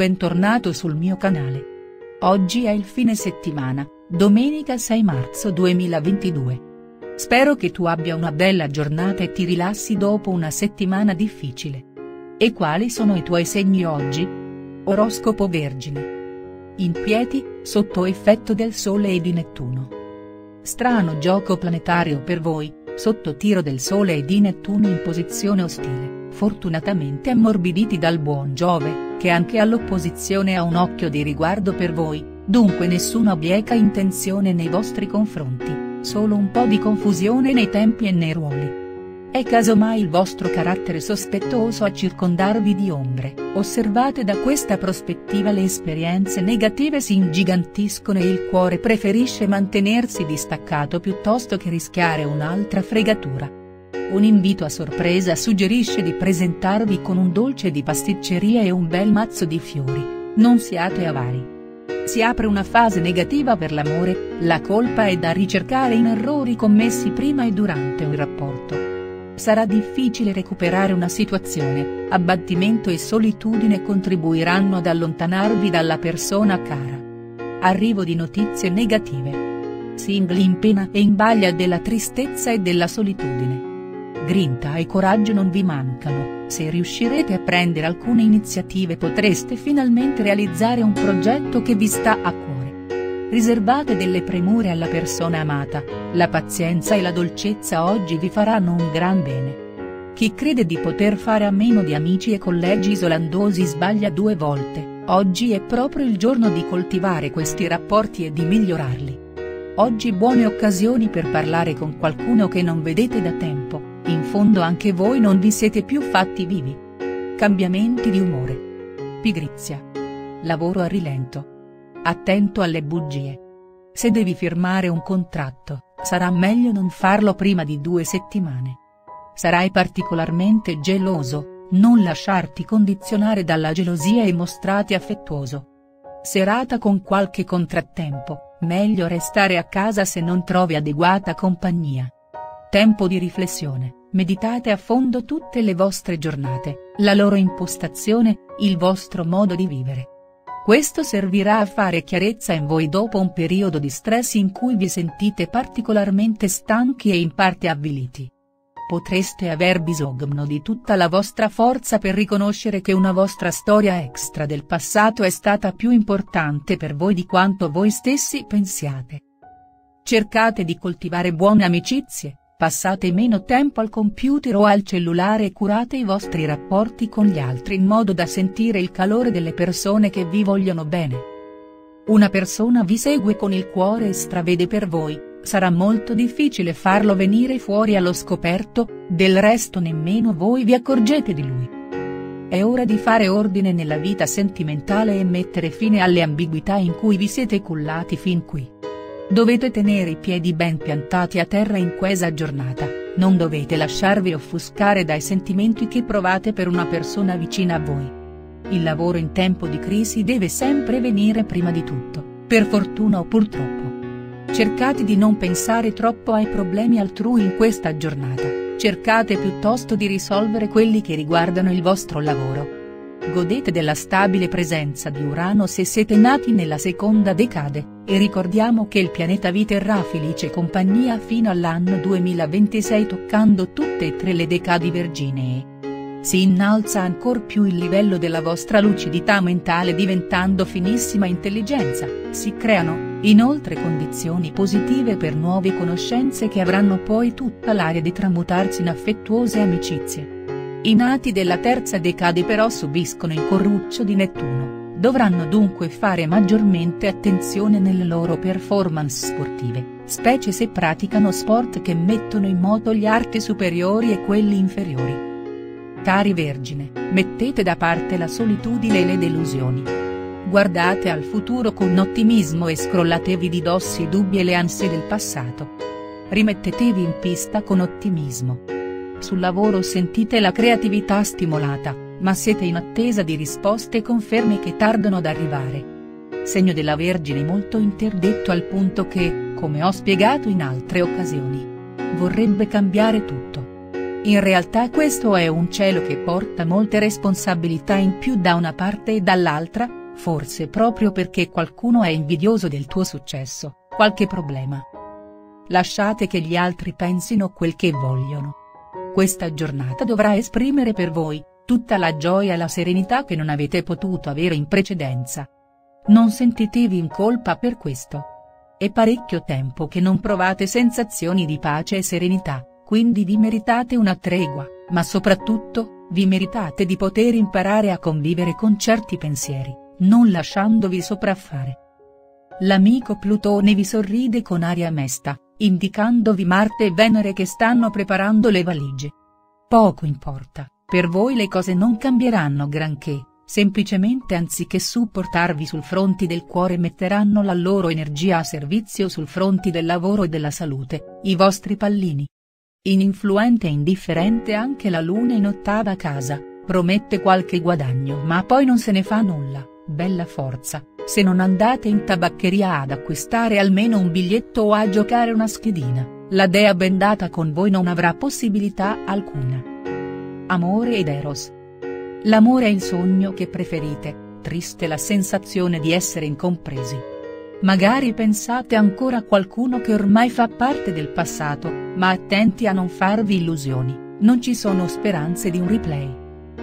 bentornato sul mio canale. Oggi è il fine settimana, domenica 6 marzo 2022. Spero che tu abbia una bella giornata e ti rilassi dopo una settimana difficile. E quali sono i tuoi segni oggi? Oroscopo Vergine. Inquieti, sotto effetto del Sole e di Nettuno. Strano gioco planetario per voi, sotto tiro del Sole e di Nettuno in posizione ostile, fortunatamente ammorbiditi dal buon Giove, che anche all'opposizione ha un occhio di riguardo per voi, dunque nessuna bieca intenzione nei vostri confronti solo un po' di confusione nei tempi e nei ruoli. È casomai il vostro carattere sospettoso a circondarvi di ombre, osservate da questa prospettiva le esperienze negative si ingigantiscono e il cuore preferisce mantenersi distaccato piuttosto che rischiare un'altra fregatura. Un invito a sorpresa suggerisce di presentarvi con un dolce di pasticceria e un bel mazzo di fiori, non siate avari si apre una fase negativa per l'amore, la colpa è da ricercare in errori commessi prima e durante un rapporto. Sarà difficile recuperare una situazione, abbattimento e solitudine contribuiranno ad allontanarvi dalla persona cara. Arrivo di notizie negative. Single in pena e in baglia della tristezza e della solitudine. Grinta e coraggio non vi mancano, se riuscirete a prendere alcune iniziative potreste finalmente realizzare un progetto che vi sta a cuore. Riservate delle premure alla persona amata, la pazienza e la dolcezza oggi vi faranno un gran bene. Chi crede di poter fare a meno di amici e colleghi isolandosi sbaglia due volte, oggi è proprio il giorno di coltivare questi rapporti e di migliorarli. Oggi buone occasioni per parlare con qualcuno che non vedete da tempo in fondo anche voi non vi siete più fatti vivi. Cambiamenti di umore. Pigrizia. Lavoro a rilento. Attento alle bugie. Se devi firmare un contratto, sarà meglio non farlo prima di due settimane. Sarai particolarmente geloso, non lasciarti condizionare dalla gelosia e mostrati affettuoso. Serata con qualche contrattempo, meglio restare a casa se non trovi adeguata compagnia. Tempo di riflessione. Meditate a fondo tutte le vostre giornate, la loro impostazione, il vostro modo di vivere. Questo servirà a fare chiarezza in voi dopo un periodo di stress in cui vi sentite particolarmente stanchi e in parte avviliti. Potreste aver bisogno di tutta la vostra forza per riconoscere che una vostra storia extra del passato è stata più importante per voi di quanto voi stessi pensiate. Cercate di coltivare buone amicizie, Passate meno tempo al computer o al cellulare e curate i vostri rapporti con gli altri in modo da sentire il calore delle persone che vi vogliono bene. Una persona vi segue con il cuore e stravede per voi, sarà molto difficile farlo venire fuori allo scoperto, del resto nemmeno voi vi accorgete di lui. È ora di fare ordine nella vita sentimentale e mettere fine alle ambiguità in cui vi siete cullati fin qui. Dovete tenere i piedi ben piantati a terra in questa giornata, non dovete lasciarvi offuscare dai sentimenti che provate per una persona vicina a voi. Il lavoro in tempo di crisi deve sempre venire prima di tutto, per fortuna o purtroppo. Cercate di non pensare troppo ai problemi altrui in questa giornata, cercate piuttosto di risolvere quelli che riguardano il vostro lavoro. Godete della stabile presenza di Urano se siete nati nella seconda decade, e ricordiamo che il pianeta vi terrà felice compagnia fino all'anno 2026 toccando tutte e tre le decadi verginee. Si innalza ancor più il livello della vostra lucidità mentale diventando finissima intelligenza, si creano, inoltre condizioni positive per nuove conoscenze che avranno poi tutta l'aria di tramutarsi in affettuose amicizie. I nati della terza decade però subiscono il corruccio di Nettuno, dovranno dunque fare maggiormente attenzione nelle loro performance sportive, specie se praticano sport che mettono in moto gli arti superiori e quelli inferiori. Cari Vergine, mettete da parte la solitudine e le delusioni. Guardate al futuro con ottimismo e scrollatevi di dosso i dubbi e le ansie del passato. Rimettetevi in pista con ottimismo sul lavoro sentite la creatività stimolata, ma siete in attesa di risposte e conferme che tardano ad arrivare. Segno della Vergine molto interdetto al punto che, come ho spiegato in altre occasioni, vorrebbe cambiare tutto. In realtà questo è un cielo che porta molte responsabilità in più da una parte e dall'altra, forse proprio perché qualcuno è invidioso del tuo successo, qualche problema. Lasciate che gli altri pensino quel che vogliono. Questa giornata dovrà esprimere per voi, tutta la gioia e la serenità che non avete potuto avere in precedenza. Non sentitevi in colpa per questo. È parecchio tempo che non provate sensazioni di pace e serenità quindi vi meritate una tregua, ma soprattutto, vi meritate di poter imparare a convivere con certi pensieri, non lasciandovi sopraffare. L'amico Plutone vi sorride con aria mesta, indicandovi Marte e Venere che stanno preparando le valigie. Poco importa, per voi le cose non cambieranno granché, semplicemente anziché supportarvi sul fronte del cuore metteranno la loro energia a servizio sul fronte del lavoro e della salute, i vostri pallini, Ininfluente e indifferente anche la luna in ottava casa, promette qualche guadagno ma poi non se ne fa nulla, bella forza, se non andate in tabaccheria ad acquistare almeno un biglietto o a giocare una schedina, la dea bendata con voi non avrà possibilità alcuna. Amore ed Eros. L'amore è il sogno che preferite, triste la sensazione di essere incompresi. Magari pensate ancora a qualcuno che ormai fa parte del passato, ma attenti a non farvi illusioni, non ci sono speranze di un replay.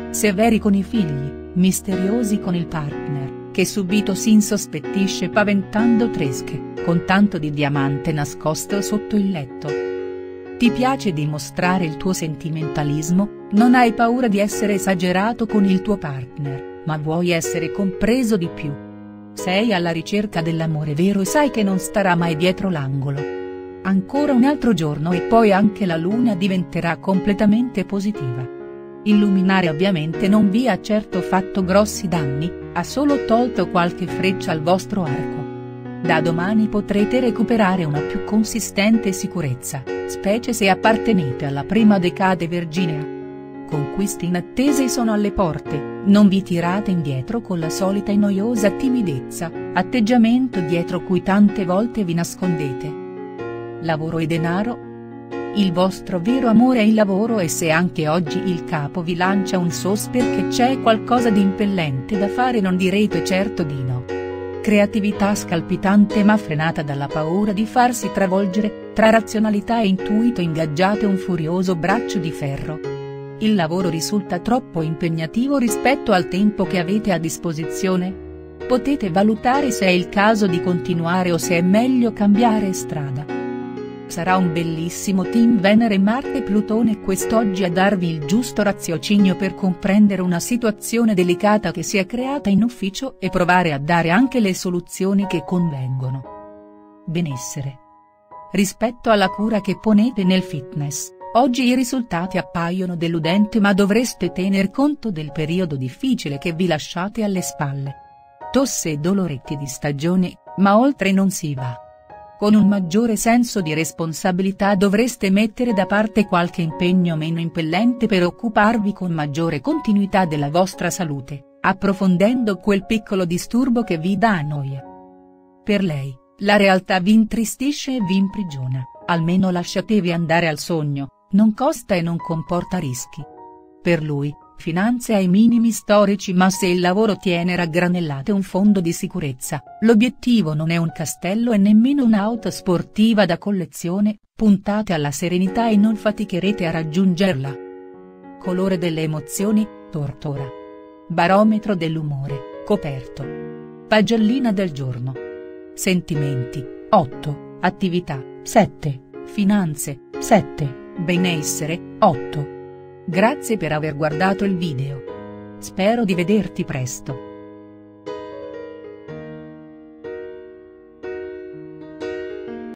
Severi con i figli, misteriosi con il partner, che subito si insospettisce paventando tresche, con tanto di diamante nascosto sotto il letto. Ti piace dimostrare il tuo sentimentalismo, non hai paura di essere esagerato con il tuo partner, ma vuoi essere compreso di più sei alla ricerca dell'amore vero e sai che non starà mai dietro l'angolo. Ancora un altro giorno e poi anche la luna diventerà completamente positiva. Illuminare ovviamente non vi ha certo fatto grossi danni, ha solo tolto qualche freccia al vostro arco. Da domani potrete recuperare una più consistente sicurezza, specie se appartenete alla prima decade verginea. Conquiste inattese sono alle porte, non vi tirate indietro con la solita e noiosa timidezza, atteggiamento dietro cui tante volte vi nascondete. Lavoro e denaro? Il vostro vero amore è il lavoro e se anche oggi il capo vi lancia un sos perché c'è qualcosa di impellente da fare non direte certo di no. Creatività scalpitante ma frenata dalla paura di farsi travolgere, tra razionalità e intuito ingaggiate un furioso braccio di ferro il lavoro risulta troppo impegnativo rispetto al tempo che avete a disposizione? Potete valutare se è il caso di continuare o se è meglio cambiare strada. Sarà un bellissimo team Venere Marte Plutone quest'oggi a darvi il giusto raziocinio per comprendere una situazione delicata che si è creata in ufficio e provare a dare anche le soluzioni che convengono. Benessere. Rispetto alla cura che ponete nel fitness Oggi i risultati appaiono deludenti ma dovreste tener conto del periodo difficile che vi lasciate alle spalle. Tosse e doloretti di stagione, ma oltre non si va. Con un maggiore senso di responsabilità dovreste mettere da parte qualche impegno meno impellente per occuparvi con maggiore continuità della vostra salute, approfondendo quel piccolo disturbo che vi dà noia. Per lei, la realtà vi intristisce e vi imprigiona, almeno lasciatevi andare al sogno, non costa e non comporta rischi. Per lui, finanze ai minimi storici ma se il lavoro tiene raggranellate un fondo di sicurezza, l'obiettivo non è un castello e nemmeno un'auto sportiva da collezione, puntate alla serenità e non faticherete a raggiungerla. Colore delle emozioni, tortora. Barometro dell'umore, coperto. Pagellina del giorno. Sentimenti, 8, attività, 7, finanze, 7. Benessere, 8. Grazie per aver guardato il video. Spero di vederti presto.